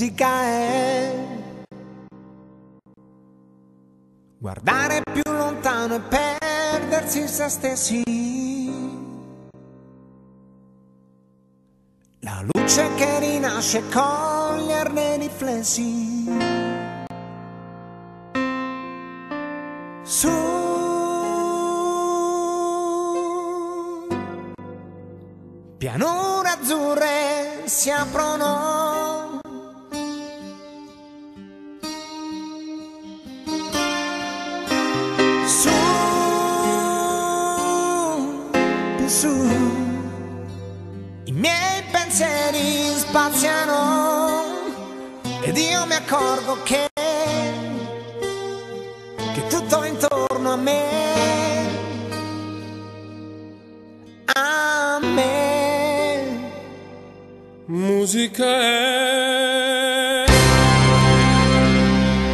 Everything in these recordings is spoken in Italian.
Musica è guardare più lontano e perdersi se stessi. La luce che rinasce coglierne i riflessi. Su pianure azzurre si aprono. Su, i miei pensieri spaziano ed io mi accorgo che, che tutto intorno a me, a me, Musica è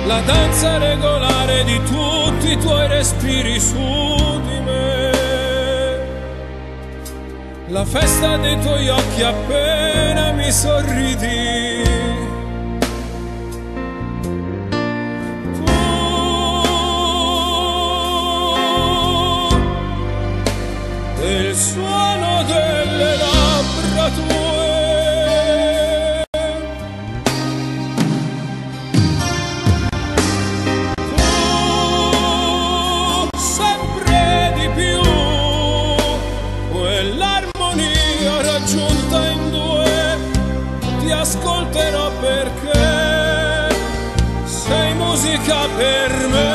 la danza regolare di tutti i tuoi respiri su di me. La festa dei tuoi occhi appena mi sorridi. Sei musica per me.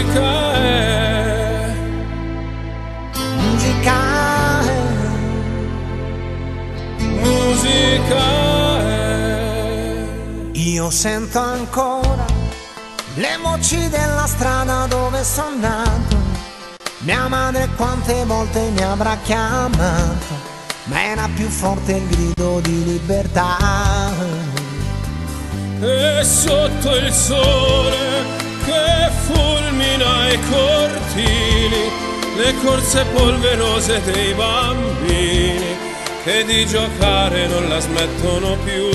Musica è, musica è, musica è. io sento ancora le voci della strada dove sono nato, mia madre quante volte mi avrà chiamato, ma era più forte il grido di libertà. E sotto il sole che fulmina i cortili, le corse polverose dei bambini che di giocare non la smettono più.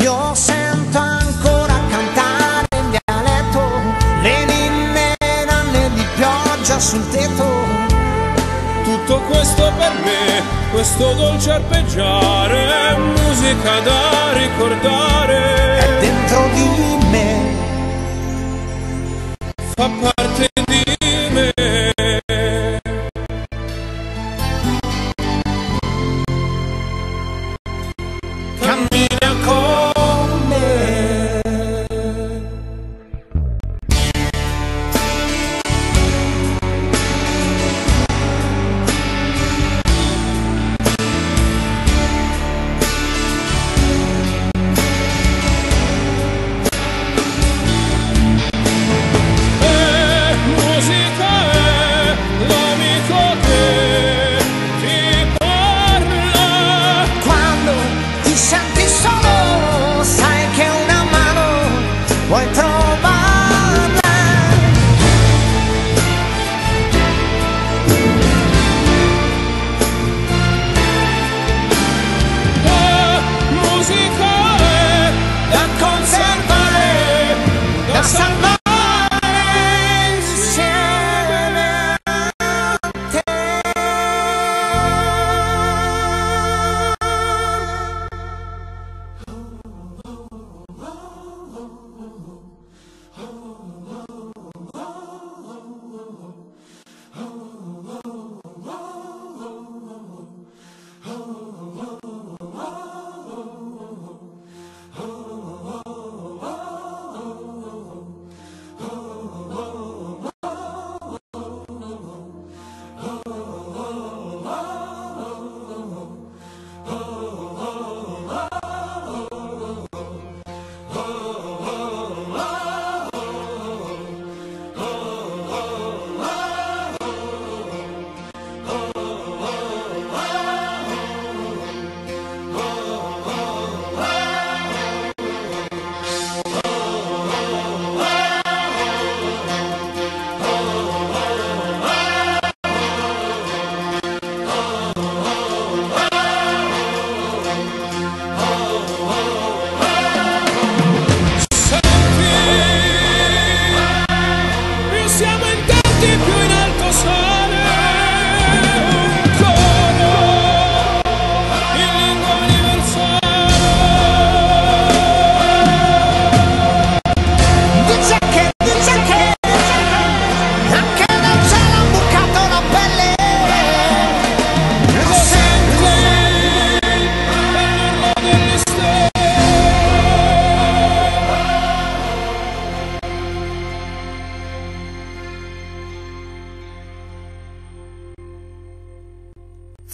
Io sento ancora cantare in dialetto le ninne nanne di pioggia sul tetto. Tutto questo per me, questo dolce arpeggiare, musica da ricordare, È dentro di me, Papa.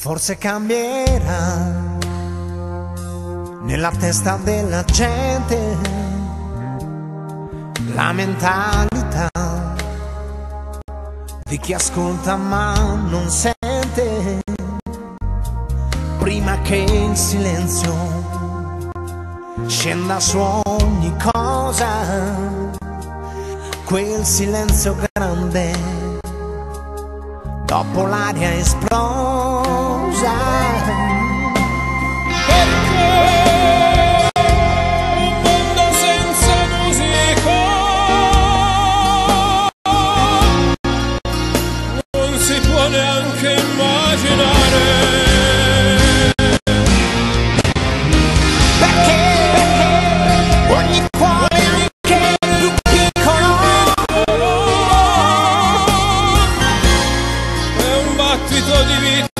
Forse cambierà nella testa della gente la mentalità di chi ascolta ma non sente. Prima che il silenzio scenda su ogni cosa quel silenzio dopo l'aria esplosa musica